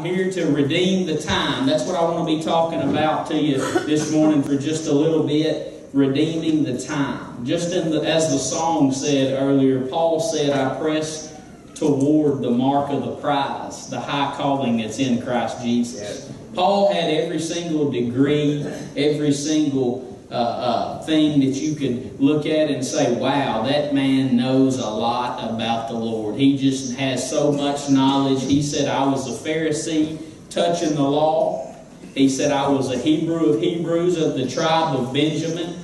I'm here to redeem the time. That's what I want to be talking about to you this morning for just a little bit. Redeeming the time. Just in the, as the song said earlier, Paul said, I press toward the mark of the prize, the high calling that's in Christ Jesus. Paul had every single degree, every single uh, uh, thing that you could look at and say, wow, that man knows a lot about the Lord. He just has so much knowledge. He said, I was a Pharisee touching the law. He said, I was a Hebrew of Hebrews of the tribe of Benjamin.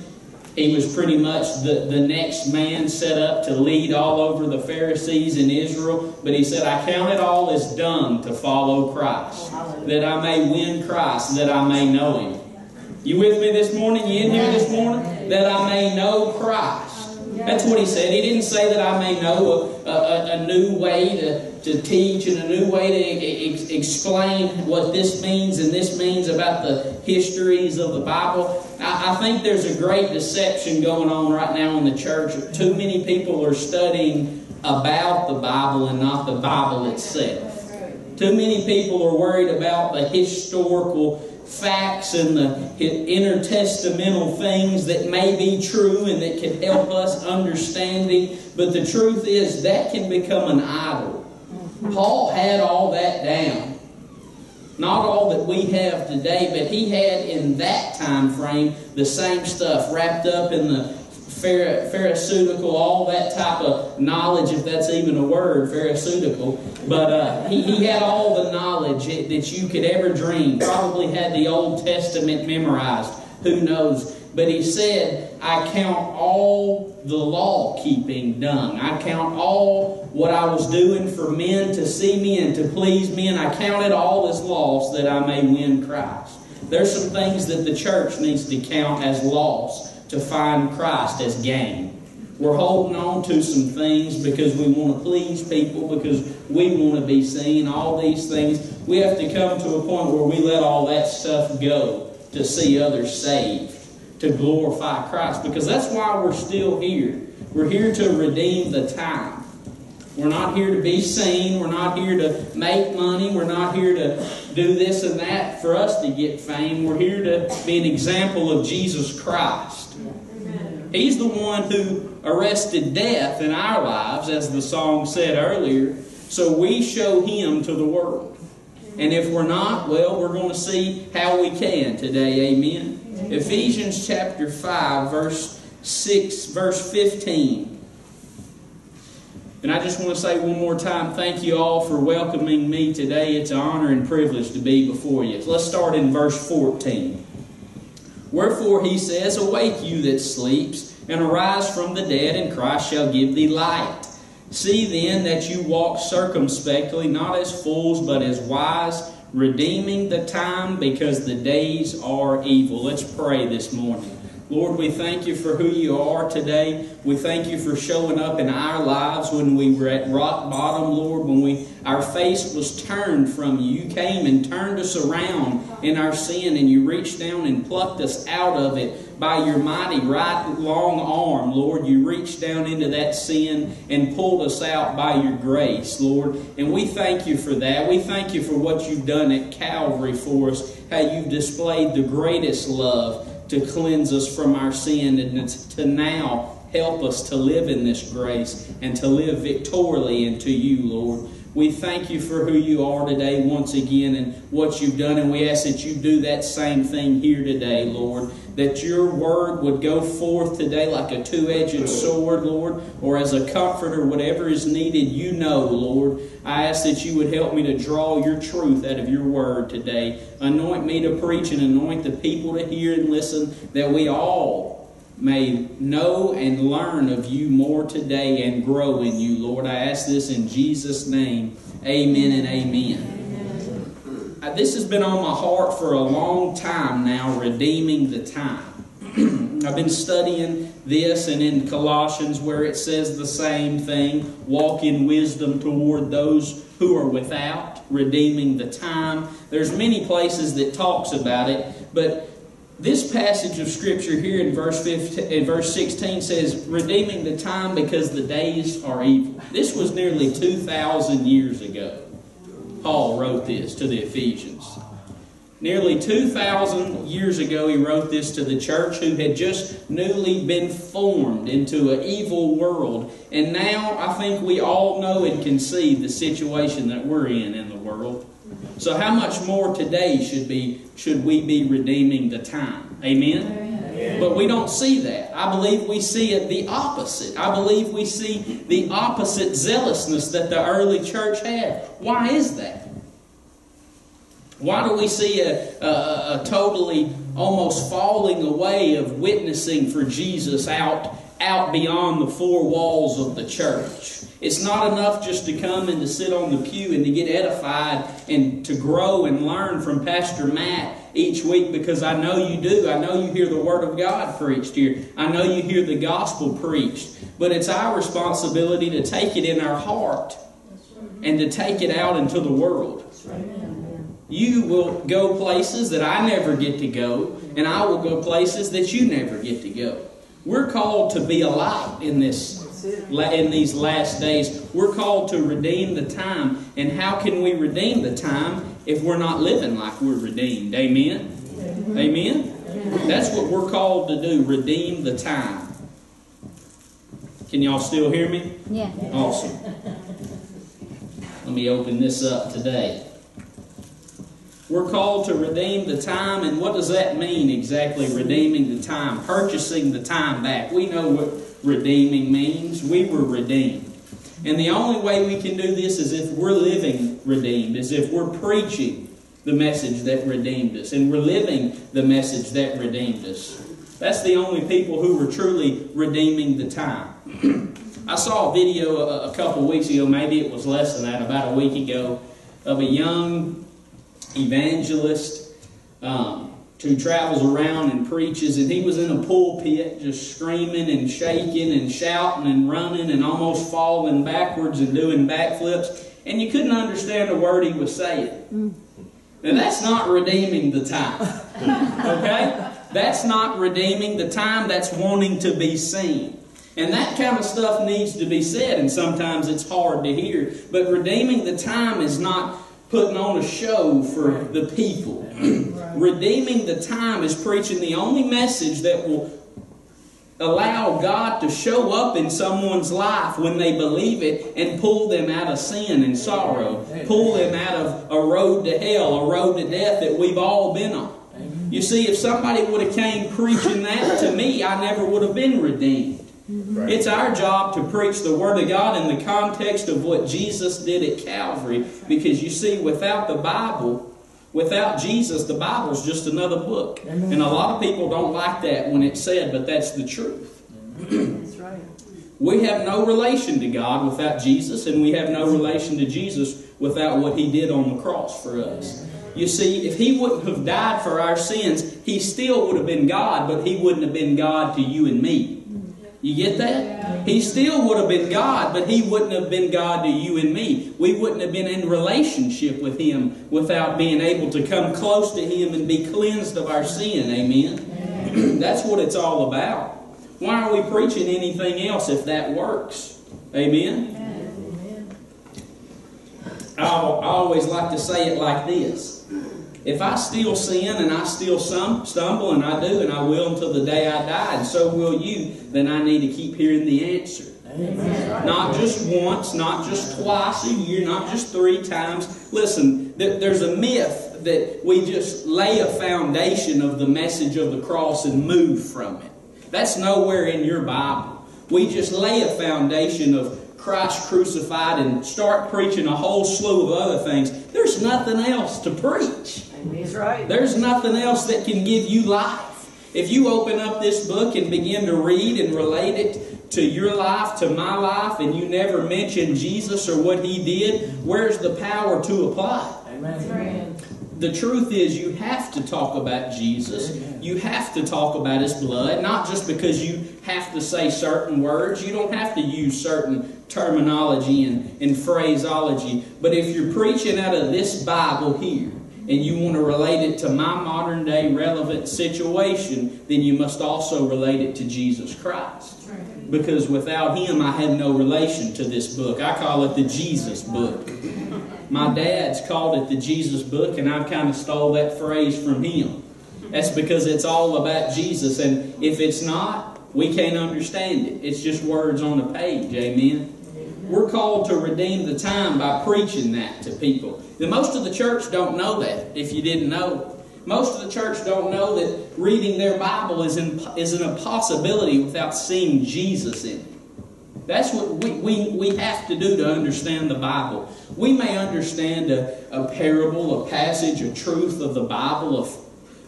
He was pretty much the, the next man set up to lead all over the Pharisees in Israel. But he said, I count it all as dung to follow Christ, that I may win Christ, that I may know him. You with me this morning? You in here this morning? That I may know Christ. That's what he said. He didn't say that I may know a, a, a new way to, to teach and a new way to ex explain what this means and this means about the histories of the Bible. I, I think there's a great deception going on right now in the church. Too many people are studying about the Bible and not the Bible itself. Too many people are worried about the historical facts and the intertestamental things that may be true and that can help us understanding. But the truth is that can become an idol. Mm-hmm. Paul had all that down. Not all that we have today, but he had in that time frame the same stuff wrapped up in the pharisaical, all that type of knowledge, if that's even a word, pharisaical. But uh, he, he had all the knowledge that you could ever dream. Probably had the Old Testament memorized. Who knows? But he said, I count all the law keeping done. I count all what I was doing for men to see me and to please men. I count it all as loss that I may win Christ. There's some things that the church needs to count as loss to find Christ as gain. We're holding on to some things because we want to please people, because we want to be seen, all these things. We have to come to a point where we let all that stuff go to see others saved, to glorify Christ, because that's why we're still here. We're here to redeem the time. We're not here to be seen. We're not here to make money. We're not here to do this and that for us to get fame. We're here to be an example of Jesus Christ. He's the one who arrested death in our lives, as the song said earlier, so we show Him to the world. And if we're not, well, we're going to see how we can today. Amen. Amen. Ephesians chapter 5, verse 6, verse 15. And I just want to say one more time, thank you all for welcoming me today. It's an honor and privilege to be before you. Let's start in verse 14. Wherefore he says, Awake you that sleeps, and arise from the dead, and Christ shall give thee light. See then that you walk circumspectly, not as fools, but as wise, redeeming the time, because the days are evil. Let's pray this morning. Lord, we thank you for who you are today. We thank you for showing up in our lives when we were at rock bottom, Lord, when we our face was turned from you. You came and turned us around in our sin, and you reached down and plucked us out of it by your mighty right long arm, Lord. You reached down into that sin and pulled us out by your grace, Lord. And we thank you for that. We thank you for what you've done at Calvary for us, how you've displayed the greatest love to cleanse us from our sin and to now help us to live in this grace and to live victoriously into you, Lord. We thank you for who you are today once again and what you've done, and we ask that you do that same thing here today, Lord. That your word would go forth today like a two edged sword, Lord, or as a comforter, whatever is needed, you know, Lord. I ask that you would help me to draw your truth out of your word today. Anoint me to preach and anoint the people to hear and listen, that we all may know and learn of you more today and grow in you, Lord. I ask this in Jesus' name. Amen and amen. amen. This has been on my heart for a long time now, redeeming the time. I've been studying this and in Colossians where it says the same thing walk in wisdom toward those who are without, redeeming the time. There's many places that talks about it, but this passage of Scripture here in verse, 15, in verse 16 says, redeeming the time because the days are evil. This was nearly 2,000 years ago. Paul wrote this to the Ephesians. Nearly 2,000 years ago, he wrote this to the church who had just newly been formed into an evil world. And now I think we all know and can see the situation that we're in in the world. So, how much more today should, be, should we be redeeming the time? Amen? But we don't see that. I believe we see it the opposite. I believe we see the opposite zealousness that the early church had. Why is that? Why do we see a, a, a totally almost falling away of witnessing for Jesus out, out beyond the four walls of the church? It's not enough just to come and to sit on the pew and to get edified and to grow and learn from Pastor Matt each week because I know you do. I know you hear the Word of God preached here. I know you hear the gospel preached. But it's our responsibility to take it in our heart and to take it out into the world. You will go places that I never get to go, and I will go places that you never get to go. We're called to be a light in this in these last days. We're called to redeem the time. And how can we redeem the time if we're not living like we're redeemed? Amen? Amen? That's what we're called to do redeem the time. Can y'all still hear me? Yeah. Awesome. Let me open this up today. We're called to redeem the time, and what does that mean exactly, redeeming the time? Purchasing the time back. We know what redeeming means. We were redeemed. And the only way we can do this is if we're living redeemed, is if we're preaching the message that redeemed us, and we're living the message that redeemed us. That's the only people who were truly redeeming the time. I saw a video a, a couple weeks ago, maybe it was less than that, about a week ago, of a young evangelist um, who travels around and preaches, and he was in a pulpit just screaming and shaking and shouting and running and almost falling backwards and doing backflips, and you couldn't understand a word he was saying. Now, that's not redeeming the time. Okay? That's not redeeming the time, that's wanting to be seen. And that kind of stuff needs to be said, and sometimes it's hard to hear. But redeeming the time is not putting on a show for the people. Redeeming the time is preaching the only message that will allow God to show up in someone's life when they believe it and pull them out of sin and sorrow. Pull them out of a road to hell, a road to death that we've all been on. You see, if somebody would have came preaching that to me, I never would have been redeemed. Right. It's our job to preach the Word of God in the context of what Jesus did at Calvary. Because you see, without the Bible, without Jesus, the Bible's just another book. Amen. And a lot of people don't like that when it's said, but that's the truth. that's right. We have no relation to God without Jesus, and we have no relation to Jesus without what He did on the cross for us. You see, if He wouldn't have died for our sins, He still would have been God, but He wouldn't have been God to you and me. You get that? He still would have been God, but he wouldn't have been God to you and me. We wouldn't have been in relationship with him without being able to come close to him and be cleansed of our sin. Amen? That's what it's all about. Why are we preaching anything else if that works? Amen? I always like to say it like this. If I still sin and I still stumble, and I do, and I will until the day I die, and so will you, then I need to keep hearing the answer. Amen. Not just once, not just twice a year, not just three times. Listen, there's a myth that we just lay a foundation of the message of the cross and move from it. That's nowhere in your Bible. We just lay a foundation of Christ crucified and start preaching a whole slew of other things. There's nothing else to preach. He's right. There's nothing else that can give you life. If you open up this book and begin to read and relate it to your life, to my life, and you never mention Jesus or what he did, where's the power to apply? Amen. The truth is, you have to talk about Jesus. You have to talk about His blood, not just because you have to say certain words. You don't have to use certain terminology and, and phraseology. But if you're preaching out of this Bible here, and you want to relate it to my modern day relevant situation, then you must also relate it to Jesus Christ. Because without Him, I have no relation to this book. I call it the Jesus book. My dad's called it the Jesus book, and I've kind of stole that phrase from him. That's because it's all about Jesus, and if it's not, we can't understand it. It's just words on a page. Amen. We're called to redeem the time by preaching that to people. Most of the church don't know that. If you didn't know, most of the church don't know that reading their Bible is, in, is an impossibility without seeing Jesus in it. That's what we, we, we have to do to understand the Bible. We may understand a, a parable, a passage, a truth of the Bible, a,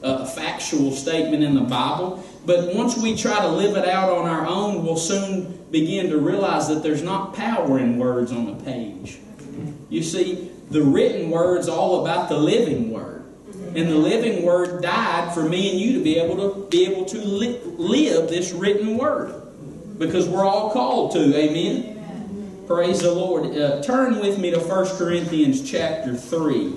a factual statement in the Bible, but once we try to live it out on our own, we'll soon begin to realize that there's not power in words on a page. You see, the written word's all about the living word. And the living word died for me and you to be able to be able to li- live this written word. Because we're all called to. Amen. Praise the Lord. Uh, turn with me to 1 Corinthians chapter 3.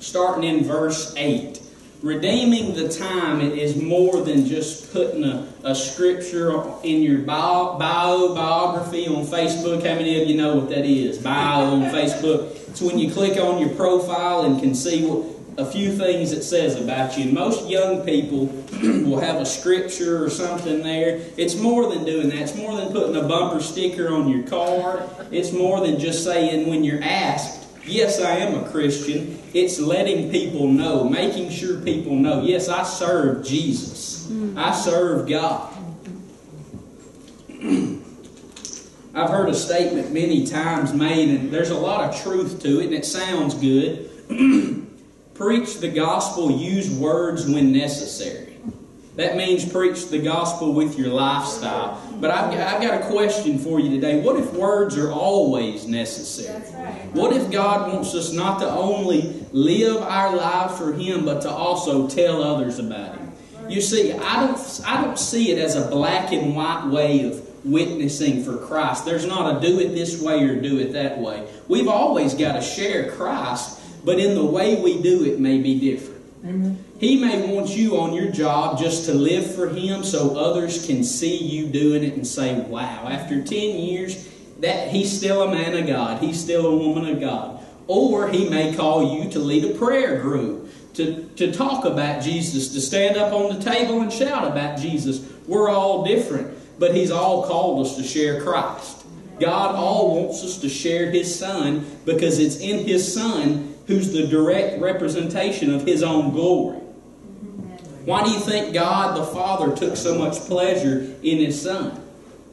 Starting in verse 8. Redeeming the time is more than just putting a, a scripture in your bio, bio, biography on Facebook. How many of you know what that is? Bio on Facebook. It's when you click on your profile and can see what, a few things it says about you. And most young people will have a scripture or something there. It's more than doing that. It's more than putting a bumper sticker on your car. It's more than just saying when you're asked, yes, I am a Christian. It's letting people know, making sure people know, yes, I serve Jesus. I serve God. I've heard a statement many times made, and there's a lot of truth to it, and it sounds good. preach the gospel, use words when necessary. That means preach the gospel with your lifestyle. But I've, I've got a question for you today. What if words are always necessary? Right. What if God wants us not to only live our lives for Him, but to also tell others about Him? You see, I don't, I don't see it as a black and white way of witnessing for Christ. There's not a do it this way or do it that way. We've always got to share Christ, but in the way we do it may be different. Amen. He may want you on your job just to live for Him so others can see you doing it and say, wow, after 10 years, that he's still a man of God. He's still a woman of God. Or he may call you to lead a prayer group, to, to talk about Jesus, to stand up on the table and shout about Jesus. We're all different but He's all called us to share Christ. God all wants us to share His Son because it's in His Son who's the direct representation of His own glory. Why do you think God the Father took so much pleasure in His Son?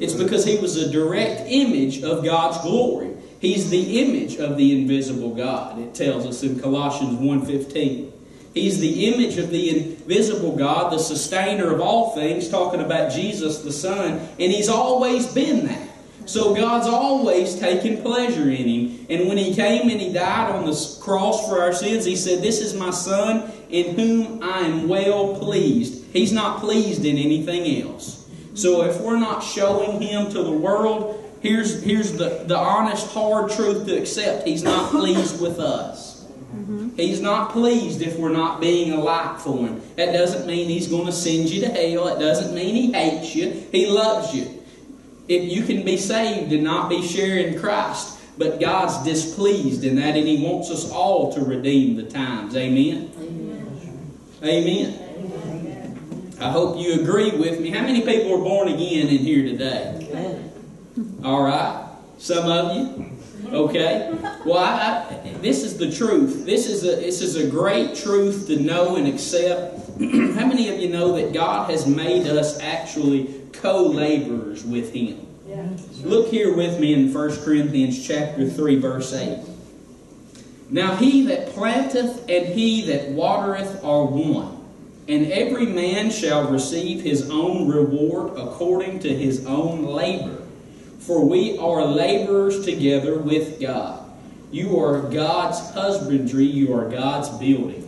it's because He was a direct image of God's glory. He's the image of the invisible God, it tells us in Colossians 1.15. He's the image of the invisible God, the sustainer of all things, talking about Jesus the Son, and He's always been that. So God's always taken pleasure in Him. And when He came and He died on the cross for our sins, He said, This is my Son in whom I am well pleased. He's not pleased in anything else. So if we're not showing Him to the world, here's, here's the, the honest, hard truth to accept He's not pleased with us. Mm-hmm. He's not pleased if we're not being a light for Him. That doesn't mean He's going to send you to hell. It doesn't mean He hates you. He loves you. If you can be saved and not be sharing Christ, but God's displeased in that, and He wants us all to redeem the times. Amen. Amen. I hope you agree with me. How many people are born again in here today? All right. Some of you. Okay? Well, I, I, this is the truth. This is, a, this is a great truth to know and accept. How many of you know that God has made us actually co-laborers with Him? Yeah. Look here with me in 1 Corinthians chapter 3, verse 8. Now he that planteth and he that watereth are one, and every man shall receive his own reward according to his own labor. For we are laborers together with God. You are God's husbandry, you are God's building.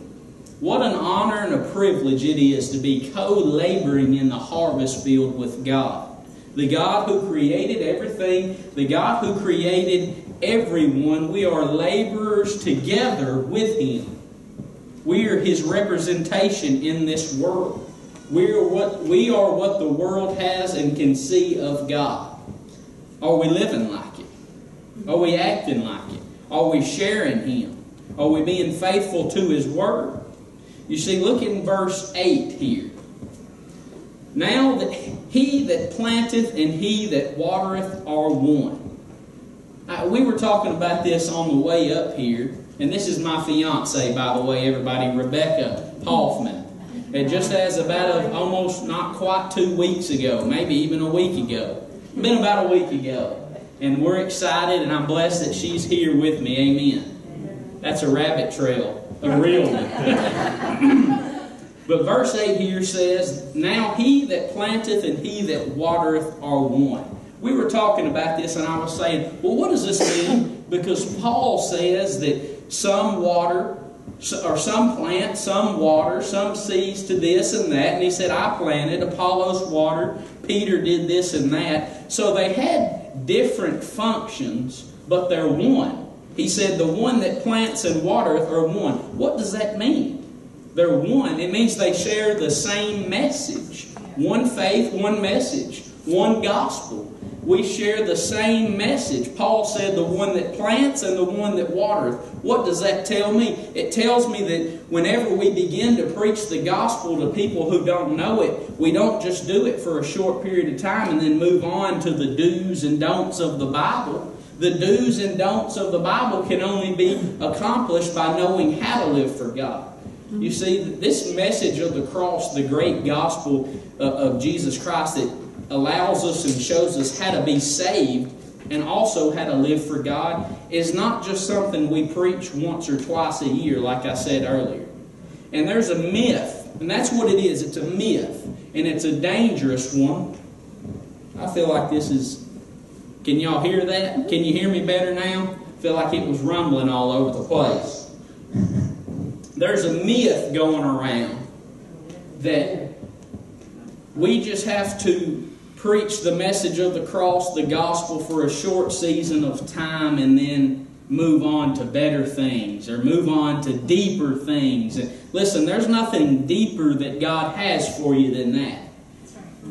What an honor and a privilege it is to be co laboring in the harvest field with God. The God who created everything, the God who created everyone, we are laborers together with Him. We are His representation in this world. We are what, we are what the world has and can see of God. Are we living like it? Are we acting like it? Are we sharing Him? Are we being faithful to His Word? You see, look in verse 8 here. Now that he that planteth and he that watereth are one. Uh, we were talking about this on the way up here, and this is my fiance, by the way, everybody, Rebecca Hoffman. It just as about a, almost not quite two weeks ago, maybe even a week ago. Been about a week ago. And we're excited, and I'm blessed that she's here with me. Amen. That's a rabbit trail, a real one. but verse 8 here says, Now he that planteth and he that watereth are one. We were talking about this, and I was saying, Well, what does this mean? Because Paul says that some water, or some plant, some water, some seeds to this and that. And he said, I planted, Apollos watered, Peter did this and that. So they had different functions, but they're one. He said, The one that plants and watereth are one. What does that mean? They're one. It means they share the same message. One faith, one message, one gospel we share the same message. Paul said, the one that plants and the one that watereth. What does that tell me? It tells me that whenever we begin to preach the gospel to people who don't know it, we don't just do it for a short period of time and then move on to the do's and don'ts of the Bible. The do's and don'ts of the Bible can only be accomplished by knowing how to live for God. You see, this message of the cross, the great gospel uh, of Jesus Christ that allows us and shows us how to be saved and also how to live for God is not just something we preach once or twice a year, like I said earlier. And there's a myth, and that's what it is. It's a myth, and it's a dangerous one. I feel like this is. Can y'all hear that? Can you hear me better now? I feel like it was rumbling all over the place. There's a myth going around that we just have to preach the message of the cross, the gospel, for a short season of time and then move on to better things or move on to deeper things. Listen, there's nothing deeper that God has for you than that.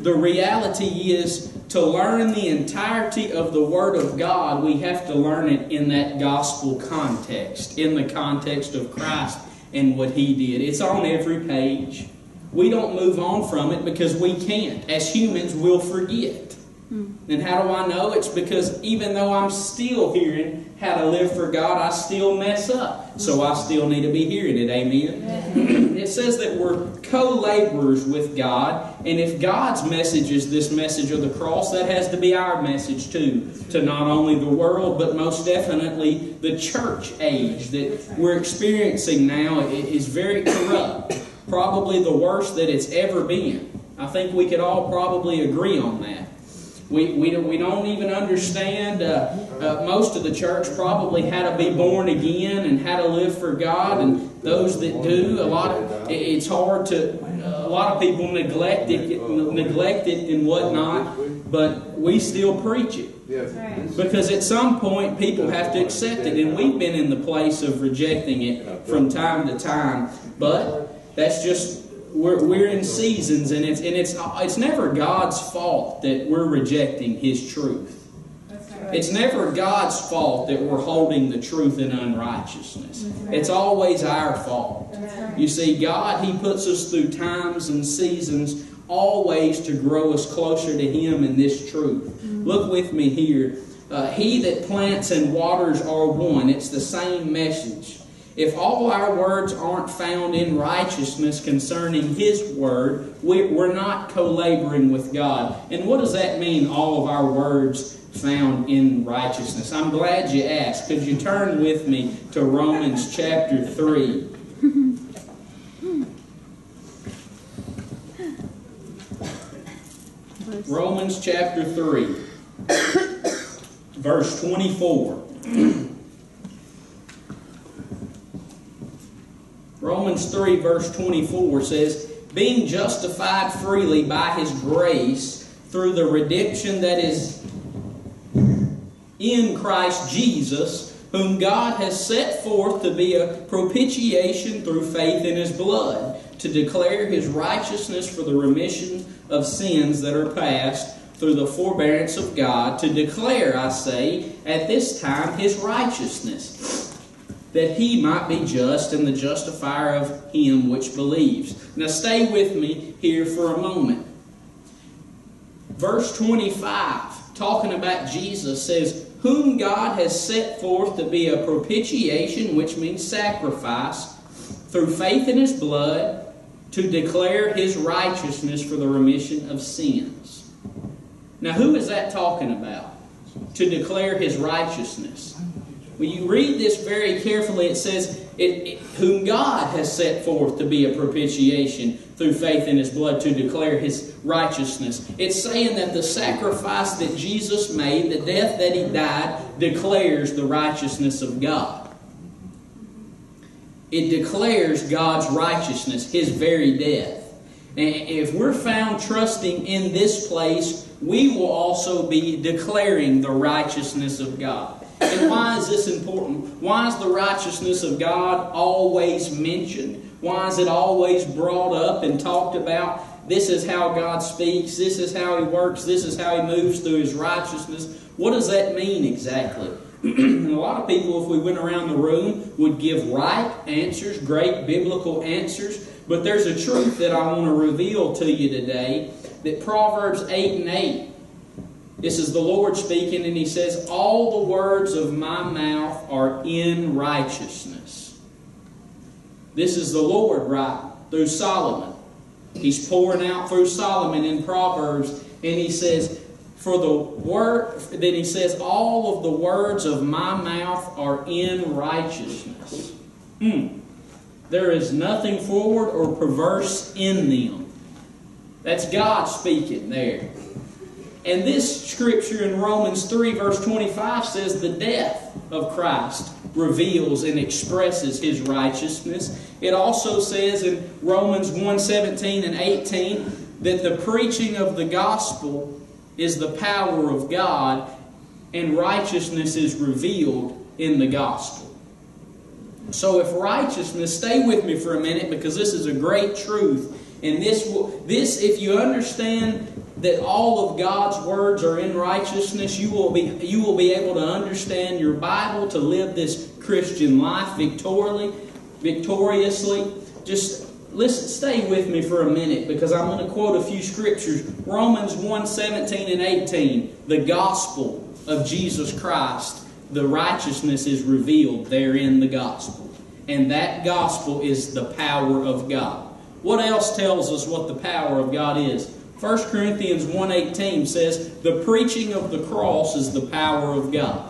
The reality is to learn the entirety of the Word of God, we have to learn it in that gospel context, in the context of Christ and what He did. It's on every page we don't move on from it because we can't. As humans, we'll forget. Mm. And how do I know? It's because even though I'm still hearing how to live for God, I still mess up. So I still need to be hearing it. Amen. it says that we're co laborers with God. And if God's message is this message of the cross, that has to be our message too. To not only the world, but most definitely the church age that we're experiencing now is very corrupt probably the worst that it's ever been. I think we could all probably agree on that. We, we, we don't even understand, uh, uh, most of the church probably how to be born again and how to live for God, and those that do, a lot of, it's hard to, a lot of people neglect it, neglect it and whatnot, but we still preach it. Because at some point people have to accept it, and we've been in the place of rejecting it from time to time. But that's just we're, we're in seasons, and it's and it's it's never God's fault that we're rejecting His truth. It's never God's fault that we're holding the truth in unrighteousness. It's always our fault. You see, God, He puts us through times and seasons always to grow us closer to Him in this truth. Mm-hmm. Look with me here. Uh, he that plants and waters are one. It's the same message. If all our words aren't found in righteousness concerning His Word, we're not co laboring with God. And what does that mean, all of our words found in righteousness? I'm glad you asked. Could you turn with me to Romans chapter 3? Romans chapter 3, verse 24. Romans 3, verse 24 says, Being justified freely by his grace through the redemption that is in Christ Jesus, whom God has set forth to be a propitiation through faith in his blood, to declare his righteousness for the remission of sins that are past through the forbearance of God, to declare, I say, at this time his righteousness, that he might be just and the justifier of him which believes. Now stay with me here for a moment. Verse 25, talking about Jesus, says, Whom God has set forth to be a propitiation, which means sacrifice, through faith in his blood, to declare his righteousness for the remission of sins. Now, who is that talking about? To declare his righteousness. When you read this very carefully, it says, it, it, Whom God has set forth to be a propitiation through faith in his blood to declare his righteousness. It's saying that the sacrifice that Jesus made, the death that he died, declares the righteousness of God. It declares God's righteousness, his very death. And if we're found trusting in this place, we will also be declaring the righteousness of God. And why is this important? Why is the righteousness of God always mentioned? Why is it always brought up and talked about? This is how God speaks. This is how He works. This is how He moves through His righteousness. What does that mean exactly? and a lot of people, if we went around the room, would give right answers, great biblical answers. But there's a truth that I want to reveal to you today that Proverbs 8 and 8 this is the Lord speaking, and He says, All the words of my mouth are in righteousness. This is the Lord right through Solomon. He's pouring out through Solomon in Proverbs, and he says, For the word, then he says, All of the words of my mouth are in righteousness. Hmm. There is nothing forward or perverse in them. That's God speaking there. And this scripture in Romans 3, verse 25 says, The death of Christ reveals and expresses his righteousness. It also says in Romans 1 17 and 18 that the preaching of the gospel is the power of God and righteousness is revealed in the gospel. So if righteousness, stay with me for a minute because this is a great truth. And this will, this, if you understand that all of God's words are in righteousness, you will be you will be able to understand your Bible to live this Christian life victoriously, victoriously. Just listen, stay with me for a minute because I'm going to quote a few scriptures. Romans 1, 17 and 18. The gospel of Jesus Christ, the righteousness is revealed there in the gospel. And that gospel is the power of God. What else tells us what the power of God is? 1 Corinthians 1.18 says, The preaching of the cross is the power of God.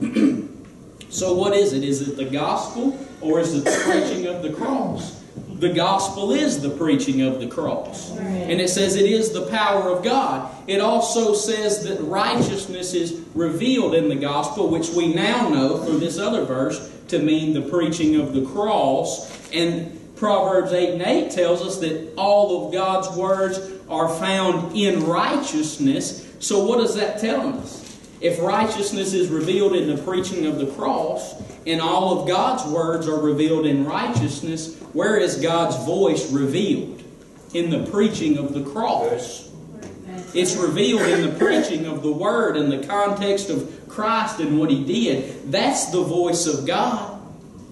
so what is it? Is it the gospel or is it the preaching of the cross? The gospel is the preaching of the cross. And it says it is the power of God. It also says that righteousness is revealed in the gospel, which we now know through this other verse to mean the preaching of the cross. And Proverbs 8 and 8 tells us that all of God's words are found in righteousness. So, what does that tell us? If righteousness is revealed in the preaching of the cross, and all of God's words are revealed in righteousness, where is God's voice revealed? In the preaching of the cross. It's revealed in the preaching of the Word in the context of Christ and what He did. That's the voice of God.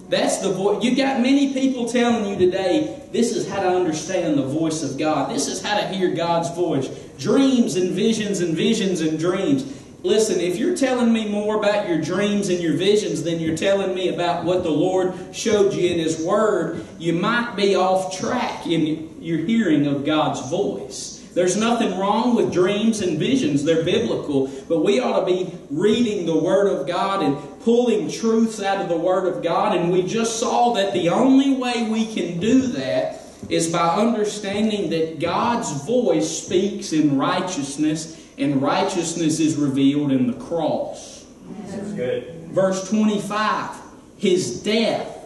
That's the voice. You've got many people telling you today, this is how to understand the voice of God. This is how to hear God's voice. Dreams and visions and visions and dreams. Listen, if you're telling me more about your dreams and your visions than you're telling me about what the Lord showed you in His Word, you might be off track in your hearing of God's voice. There's nothing wrong with dreams and visions. They're biblical. But we ought to be reading the Word of God and pulling truths out of the Word of God. And we just saw that the only way we can do that is by understanding that God's voice speaks in righteousness, and righteousness is revealed in the cross. That's good. Verse 25 His death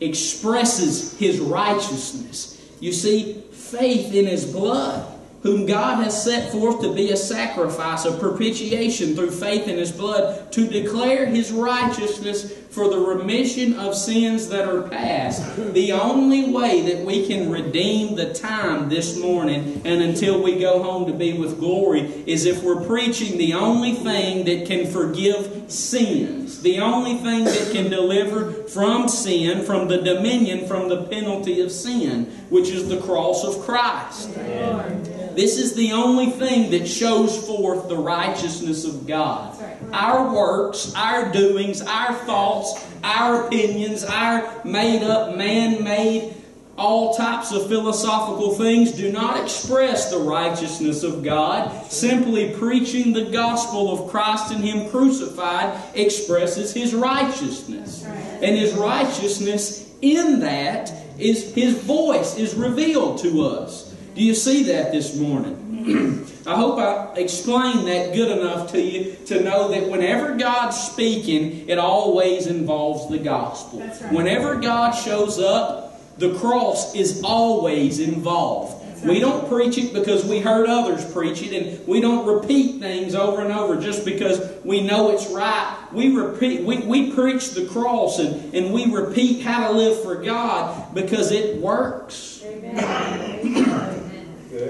expresses His righteousness. You see, faith in His blood. Whom God has set forth to be a sacrifice of propitiation through faith in his blood, to declare his righteousness for the remission of sins that are past. The only way that we can redeem the time this morning and until we go home to be with glory is if we're preaching the only thing that can forgive sins, the only thing that can deliver from sin, from the dominion, from the penalty of sin, which is the cross of Christ. Amen. This is the only thing that shows forth the righteousness of God. Our works, our doings, our thoughts, our opinions, our made up, man made, all types of philosophical things do not express the righteousness of God. Simply preaching the gospel of Christ and Him crucified expresses His righteousness. And His righteousness in that is His voice is revealed to us. Do you see that this morning? I hope I explained that good enough to you to know that whenever God's speaking, it always involves the gospel. Right. Whenever God shows up, the cross is always involved. We don't preach it because we heard others preach it, and we don't repeat things over and over just because we know it's right. We repeat, we, we preach the cross and, and we repeat how to live for God because it works. Amen.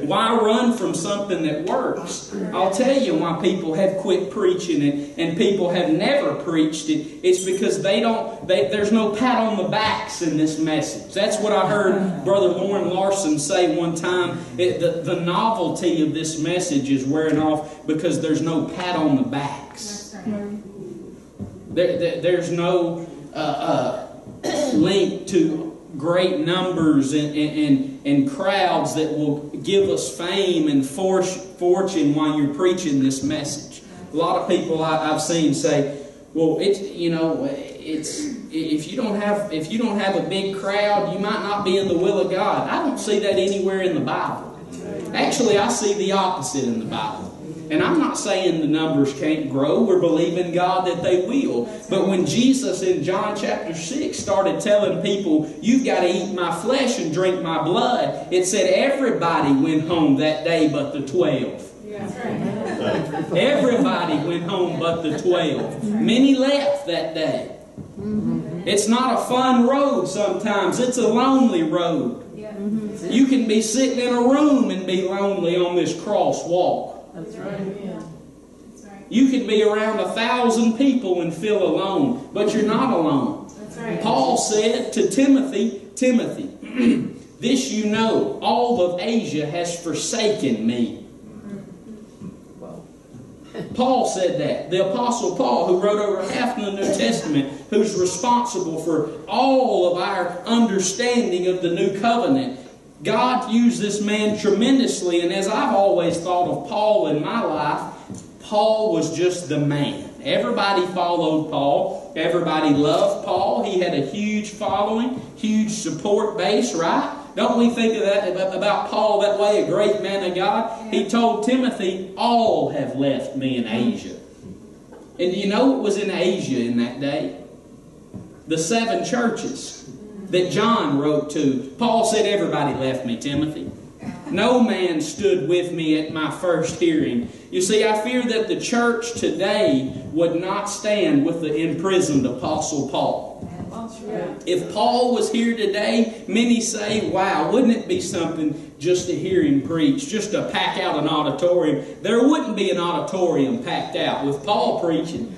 Why run from something that works? I'll tell you why people have quit preaching it and people have never preached it. It's because they don't, they, there's no pat on the backs in this message. That's what I heard Brother Loren Larson say one time. It, the, the novelty of this message is wearing off because there's no pat on the backs. There, there, there's no uh, uh, link to great numbers and, and, and, crowds that will give us fame and fortune while you're preaching this message. A lot of people I, have seen say, well, it's, you know, it's, if you don't have, if you don't have a big crowd, you might not be in the will of God. I don't see that anywhere in the Bible. Actually, I see the opposite in the Bible. And I'm not saying the numbers can't grow. We're believing God that they will. But when Jesus in John chapter 6 started telling people, You've got to eat my flesh and drink my blood, it said everybody went home that day but the 12. Everybody went home but the 12. Many left that day. It's not a fun road sometimes, it's a lonely road. You can be sitting in a room and be lonely on this cross walk. That's right. You could be around a thousand people and feel alone, but you're not alone. That's right. Paul said to Timothy, Timothy, this you know, all of Asia has forsaken me. Paul said that. The Apostle Paul, who wrote over half of the New Testament, who's responsible for all of our understanding of the New Covenant, God used this man tremendously, and as I've always thought of Paul in my life, Paul was just the man. Everybody followed Paul. Everybody loved Paul. He had a huge following, huge support base, right? Don't we think of that about Paul that way, a great man of God? He told Timothy, All have left me in mm-hmm. Asia. And do you know what was in Asia in that day? The seven churches that John wrote to. Paul said, Everybody left me, Timothy. No man stood with me at my first hearing. You see, I fear that the church today would not stand with the imprisoned Apostle Paul. If Paul was here today, many say, wow, wouldn't it be something just to hear him preach, just to pack out an auditorium? There wouldn't be an auditorium packed out with Paul preaching.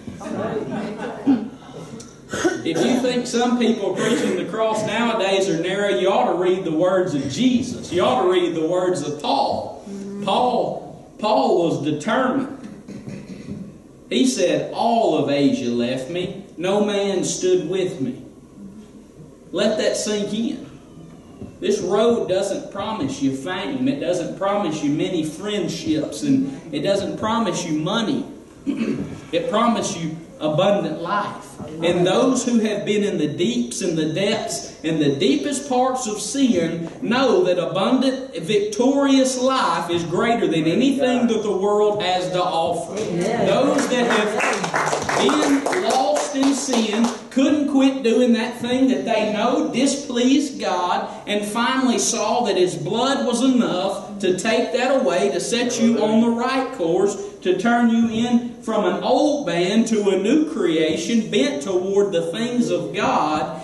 If you think some people preaching the cross nowadays are narrow, you ought to read the words of Jesus. You ought to read the words of Paul. Paul, Paul was determined. He said, All of Asia left me, no man stood with me. Let that sink in. This road doesn't promise you fame. It doesn't promise you many friendships. And it doesn't promise you money. it promises you abundant life. And those who have been in the deeps and the depths and the deepest parts of sin know that abundant, victorious life is greater than anything that the world has to offer. Those that have been lost in sin, couldn't quit doing that thing that they know displeased God, and finally saw that His blood was enough to take that away, to set you on the right course, to turn you in from an old man to a new creation bent toward the things of God.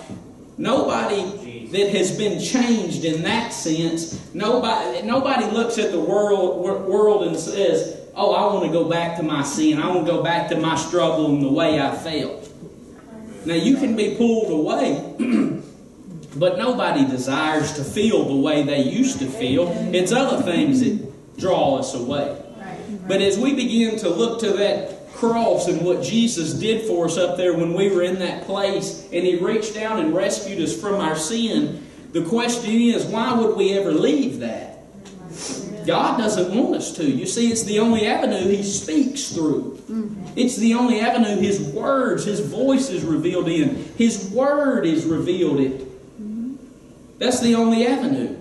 Nobody that has been changed in that sense, nobody, nobody looks at the world, world and says, oh, I want to go back to my sin. I want to go back to my struggle and the way I felt. Now, you can be pulled away, but nobody desires to feel the way they used to feel. It's other things that draw us away. But as we begin to look to that cross and what Jesus did for us up there when we were in that place, and He reached down and rescued us from our sin, the question is, why would we ever leave that? God doesn't want us to. You see, it's the only avenue He speaks through. Mm-hmm. It's the only avenue His words, His voice is revealed in. His Word is revealed it. Mm-hmm. That's the only avenue.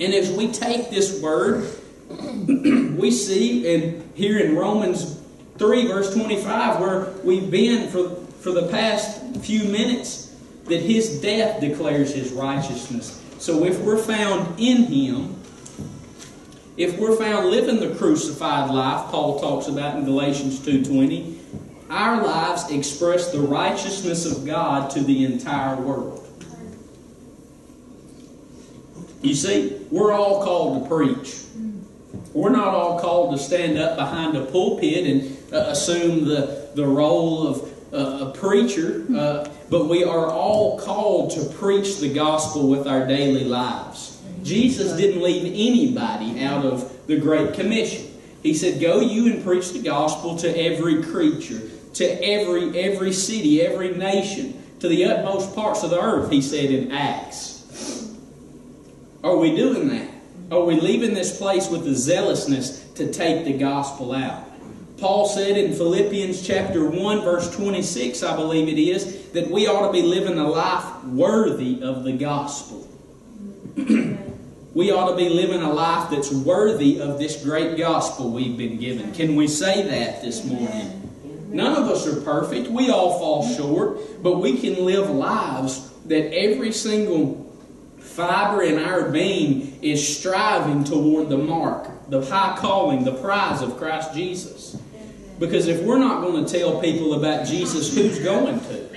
And as we take this Word, we see and here in Romans 3, verse 25, where we've been for, for the past few minutes, that His death declares His righteousness. So if we're found in Him, if we're found living the crucified life, Paul talks about in Galatians 2.20, our lives express the righteousness of God to the entire world. You see, we're all called to preach. We're not all called to stand up behind a pulpit and uh, assume the, the role of uh, a preacher, uh, but we are all called to preach the gospel with our daily lives. Jesus didn't leave anybody out of the Great Commission. He said, Go you and preach the gospel to every creature, to every, every city, every nation, to the utmost parts of the earth, he said in Acts. Are we doing that? Are we leaving this place with the zealousness to take the gospel out? Paul said in Philippians chapter 1, verse 26, I believe it is, that we ought to be living a life worthy of the gospel. We ought to be living a life that's worthy of this great gospel we've been given. Can we say that this morning? None of us are perfect. We all fall short, but we can live lives that every single fiber in our being is striving toward the mark, the high calling, the prize of Christ Jesus. Because if we're not going to tell people about Jesus, who's going to?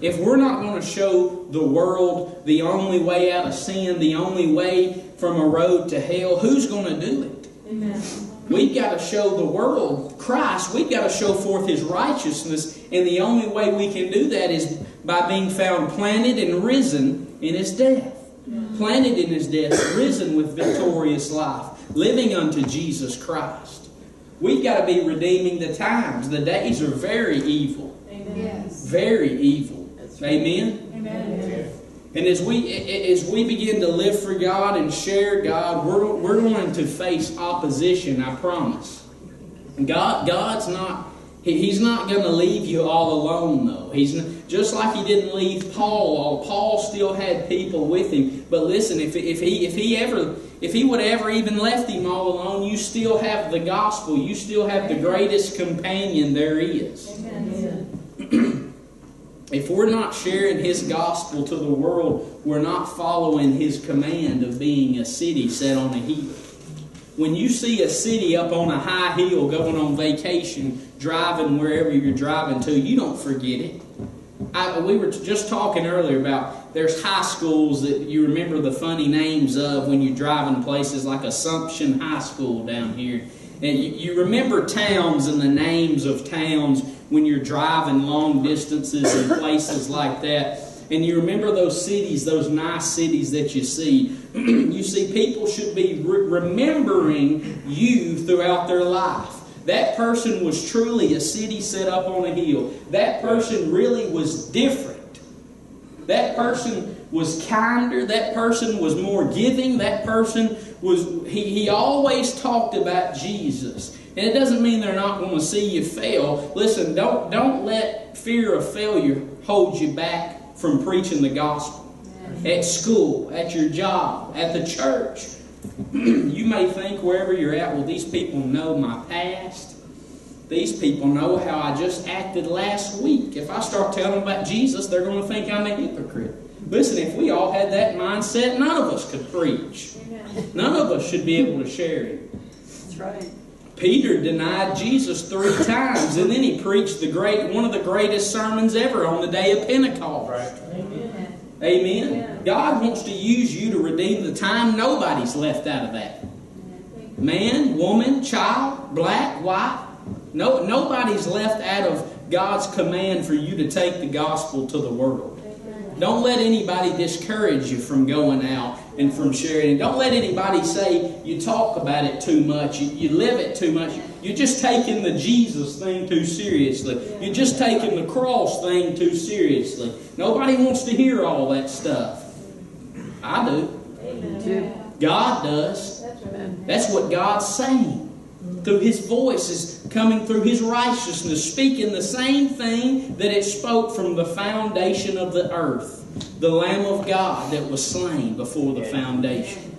If we're not going to show the world the only way out of sin, the only way from a road to hell, who's going to do it? Amen. We've got to show the world Christ. We've got to show forth His righteousness. And the only way we can do that is by being found planted and risen in His death. Planted in His death, risen with victorious life, living unto Jesus Christ. We've got to be redeeming the times. The days are very evil. Amen. Yes. Very evil. Amen? Amen. And as we as we begin to live for God and share God, we're, we're going to face opposition, I promise. God God's not He's not going to leave you all alone, though. He's not, just like He didn't leave Paul. Paul still had people with him. But listen, if, if he if he ever if he would ever even left him all alone, you still have the gospel. You still have the greatest companion there is. Amen. If we're not sharing His gospel to the world, we're not following His command of being a city set on a hill. When you see a city up on a high hill going on vacation, driving wherever you're driving to, you don't forget it. I, we were just talking earlier about there's high schools that you remember the funny names of when you're driving places like Assumption High School down here. And you, you remember towns and the names of towns when you're driving long distances and places like that. And you remember those cities, those nice cities that you see. you see, people should be re- remembering you throughout their life. That person was truly a city set up on a hill. That person really was different. That person was kinder. That person was more giving. That person was, he, he always talked about Jesus. And it doesn't mean they're not going to see you fail. Listen, don't, don't let fear of failure hold you back from preaching the gospel. At school, at your job, at the church. you may think wherever you're at, well, these people know my past. these people know how I just acted last week. If I start telling them about Jesus, they're going to think I'm a hypocrite. Listen, if we all had that mindset, none of us could preach. None of us should be able to share it. That's right. Peter denied Jesus three times, and then he preached the great one of the greatest sermons ever on the day of Pentecost. Right. Amen. Amen. God wants to use you to redeem the time. Nobody's left out of that. Man, woman, child, black, white. No, nobody's left out of God's command for you to take the gospel to the world. Don't let anybody discourage you from going out and from sharing it. Don't let anybody say you talk about it too much, you, you live it too much. You're just taking the Jesus thing too seriously. You're just taking the cross thing too seriously. Nobody wants to hear all that stuff. I do. Too. God does. That's what God's saying. Through His voice is coming through His righteousness, speaking the same thing that it spoke from the foundation of the earth. The Lamb of God that was slain before the foundation.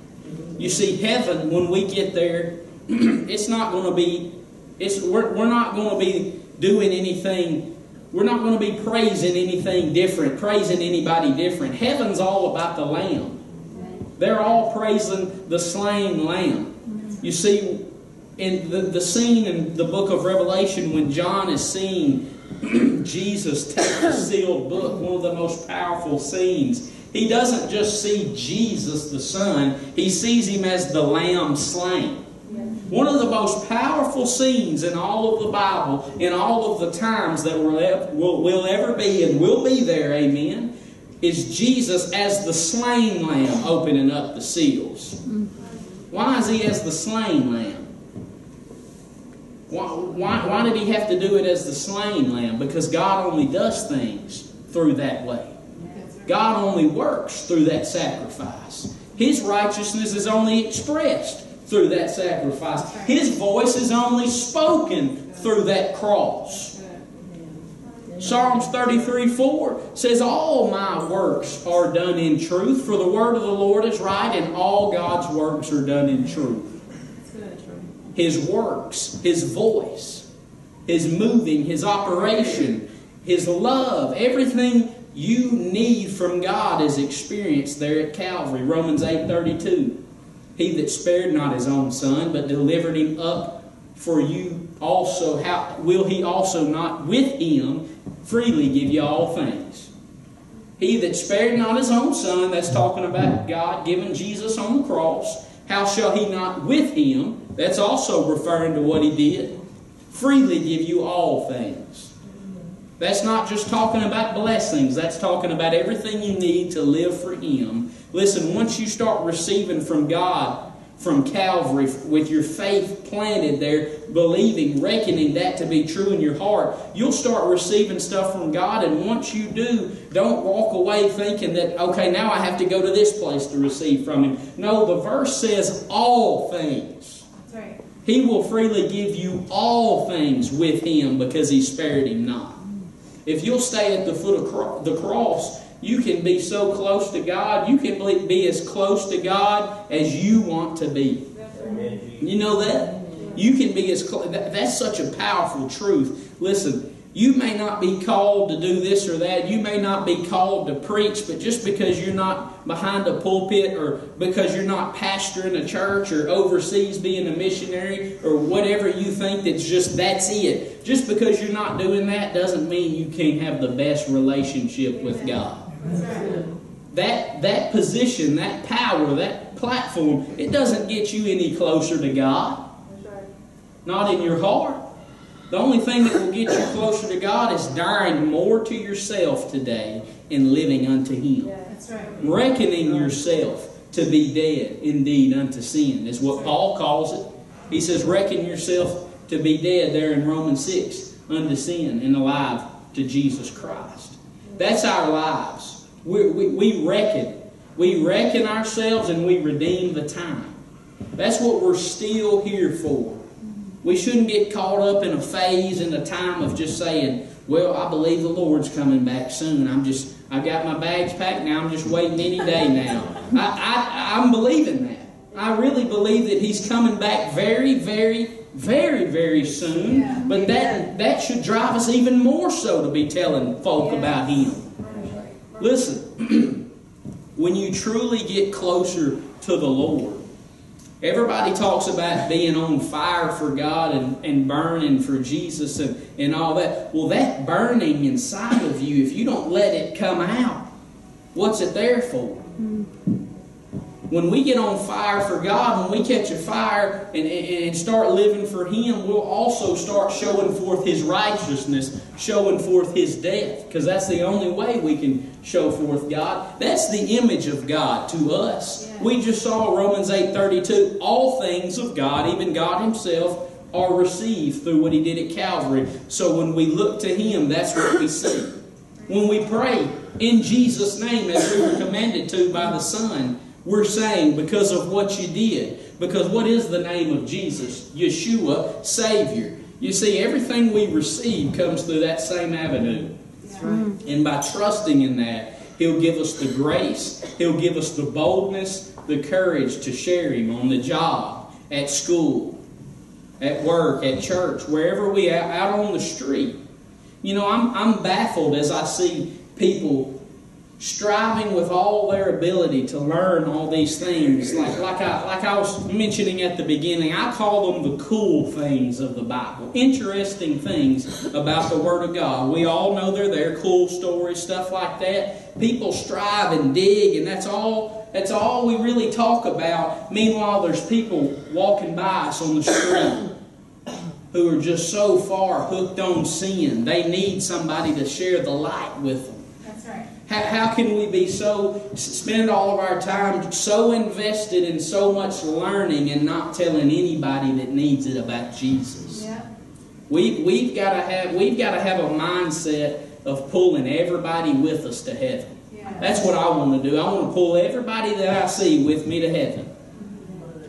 You see, heaven, when we get there, it's not going to be, it's, we're, we're not going to be doing anything, we're not going to be praising anything different, praising anybody different. Heaven's all about the Lamb. They're all praising the slain lamb. You see, in the, the scene in the book of Revelation when John is seeing Jesus take the sealed book, one of the most powerful scenes, he doesn't just see Jesus the Son, he sees him as the lamb slain. One of the most powerful scenes in all of the Bible, in all of the times that will, will, will ever be and will be there, amen, is Jesus as the slain lamb opening up the seals. Mm. Why is he as the slain lamb? Why, why, did he have to do it as the slain lamb? Because God only does things through that way. God only works through that sacrifice. His righteousness is only expressed through that sacrifice. His voice is only spoken through that cross. Psalms 33 4 says, All my works are done in truth, for the word of the Lord is right, and all God's works are done in truth. His works, His voice, His moving, His operation, His love, everything you need from God is experienced there at Calvary. Romans 8 32. He that spared not his own son, but delivered him up for you also, how will he also not with him freely give you all things? He that spared not his own son, that's talking about God giving Jesus on the cross, how shall he not with him, that's also referring to what he did, freely give you all things? That's not just talking about blessings, that's talking about everything you need to live for Him. Listen, once you start receiving from God, from Calvary, with your faith planted there, believing, reckoning that to be true in your heart, you'll start receiving stuff from God. And once you do, don't walk away thinking that, okay, now I have to go to this place to receive from Him. No, the verse says all things. He will freely give you all things with Him because He spared Him not. If you'll stay at the foot of the cross, you can be so close to God. You can be- be as close to God as you want to be. You know that? You can be as close. That's such a powerful truth. Listen, you may not be called to do this or that. You may not be called to preach, but just because you're not behind a pulpit or because you're not pastoring a church or overseas being a missionary or whatever you think that's just that's it. Just because you're not doing that doesn't mean you can't have the best relationship with God. That that position, that power, that platform, it doesn't get you any closer to God. Not in your heart. The only thing that will get you closer to God is dying more to yourself today and living unto Him. That's right. Reckoning yourself to be dead indeed unto sin is what Paul calls it. He says, reckon yourself to be dead there in Romans 6 unto sin and alive to Jesus Christ. That's our lives. We, we, we reckon. We reckon ourselves and we redeem the time. That's what we're still here for. We shouldn't get caught up in a phase in a time of just saying, well, I believe the Lord's coming back soon. I'm just, I got my bags packed now. I'm just waiting any day now. I, I, I'm believing that. I really believe that He's coming back very, very very, very soon. Yeah. But that that should drive us even more so to be telling folk Yeah. about Him. Listen, when you truly get closer to the Lord, everybody talks about being on fire for God and, and burning for Jesus and, and all that. Well, that burning inside of you, if you don't let it come out, what's it there for? When we get on fire for God, when we catch a fire and, and, start living for Him, we'll also start showing forth His righteousness, showing forth His death, because that's the only way we can show forth God. That's the image of God to us. Yeah. We just saw Romans 8:32. All things of God, even God Himself, are received through what He did at Calvary. So when we look to Him, that's what we see. When we pray in Jesus' name, as we were commanded to by the Son, we're saying because of what you did. Because what is the name of Jesus? Yeshua, Savior. You see, everything we receive comes through that same avenue. Right. And by trusting in that, He'll give us the grace, He'll give us the boldness, the courage to share Him on the job, at school, at work, at church, wherever we are, out on the street. You know, I'm, I'm baffled as I see people striving with all their ability to learn all these things. Like, like, I, like I was mentioning at the beginning, I call them the cool things of the Bible. Interesting things about the Word of God. We all know they're there, cool stories, stuff like that. People strive and dig, and that's all. That's all we really talk about. Meanwhile, there's people walking by us on the street who are just so far hooked on sin. They need somebody to share the light with them. How, how can we be so, spend all of our time so invested in so much learning and not telling anybody that needs it about Jesus? Yeah. We, we've got to have, we've got to have a mindset of pulling everybody with us to heaven. Yeah. That's what I want to do. I want to pull everybody that I see with me to heaven.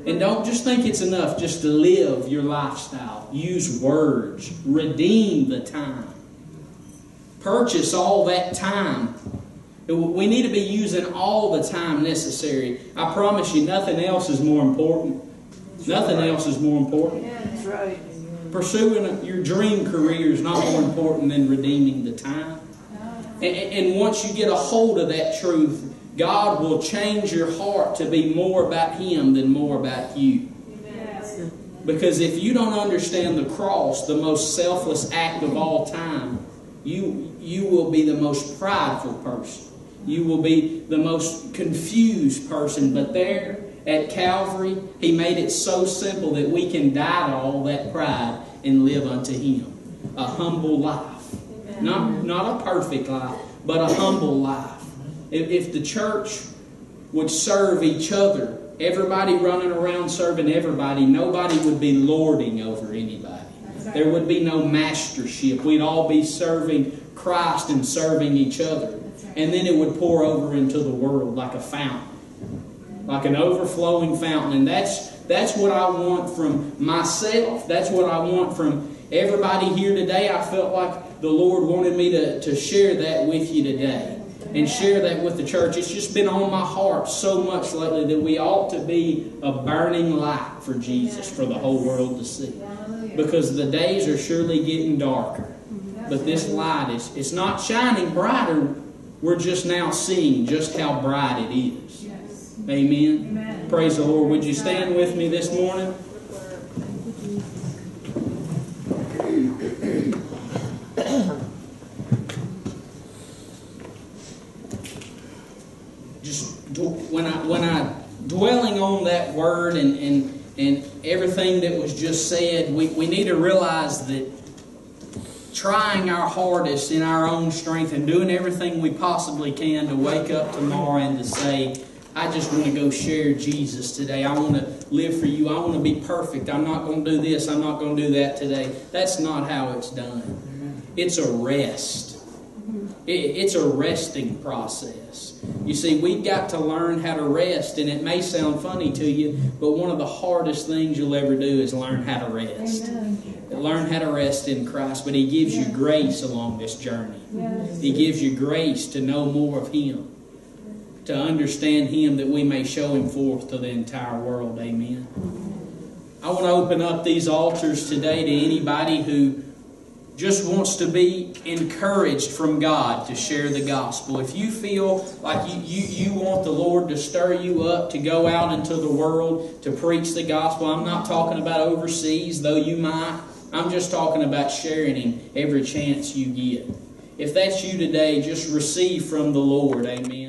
And don't just think it's enough just to live your lifestyle. Use words. Redeem the time. Purchase all that time. We need to be using all the time necessary. I promise you, nothing else is more important. Nothing else is more important. That's right. Pursuing your dream career is not more important than redeeming the time. And, and once you get a hold of that truth, God will change your heart to be more about Him than more about you. Yes. Because if you don't understand the cross, the most selfless act of all time, you, you will be the most prideful person. You will be the most confused person. But there at Calvary, He made it so simple that we can die to all that pride and live unto Him. A humble life. Not, not a perfect life, but a humble life. If, if the church would serve each other, everybody running around serving everybody, nobody would be lording over anybody. There would be no mastership. We'd all be serving Christ and serving each other. And then it would pour over into the world like a fountain, like an overflowing fountain. And that's, that's what I want from myself. That's what I want from everybody here today. I felt like the Lord wanted me to, to share that with you today and share that with the church. It's just been on my heart so much lately that we ought to be a burning light for Jesus for the whole world to see. Because the days are surely getting darker. But this light is it's not shining brighter. We're just now seeing just how bright it is. Yes. Amen. Amen. Praise the Lord. Would you stand with me this morning? Just when I when I dwelling on that word and and and everything that was just said, we, we need to realize that trying our hardest in our own strength and doing everything we possibly can to wake up tomorrow and to say, I just want to go share Jesus today. I want to live for you. I want to be perfect. I'm not going to do this. I'm not going to do that today. That's not how it's done. It's a rest. It's a resting process. You see, we've got to learn how to rest, and it may sound funny to you, but one of the hardest things you'll ever do is learn how to rest. Amen. Learn how to rest in Christ, but He gives you grace along this journey. He gives you grace to know more of Him, to understand Him that we may show Him forth to the entire world. Amen. I want to open up these altars today to anybody who just wants to be encouraged from God to share the gospel. If you feel like you, you, you want the Lord to stir you up to go out into the world to preach the gospel, I'm not talking about overseas, though you might. I'm just talking about sharing Him every chance you get. If that's you today, just receive from the Lord. Amen.